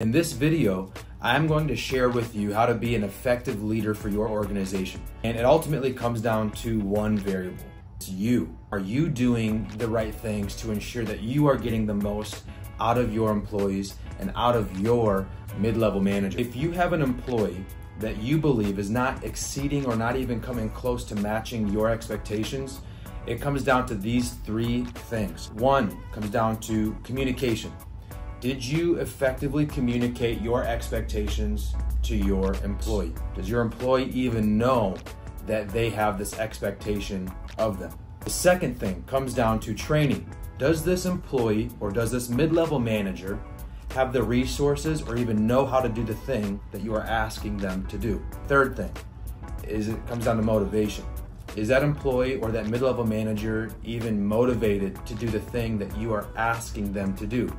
In this video, I'm going to share with you how to be an effective leader for your organization. And it ultimately comes down to one variable. It's you. Are you doing the right things to ensure that you are getting the most out of your employees and out of your mid-level manager? If you have an employee that you believe is not exceeding or not even coming close to matching your expectations, it comes down to these three things. One comes down to communication. Did you effectively communicate your expectations to your employee? Does your employee even know that they have this expectation of them? The second thing comes down to training. Does this employee or does this mid level manager have the resources or even know how to do the thing that you are asking them to do? Third thing is it comes down to motivation. Is that employee or that mid level manager even motivated to do the thing that you are asking them to do?